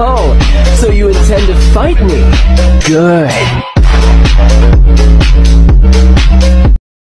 Oh, so you intend to fight me? Good.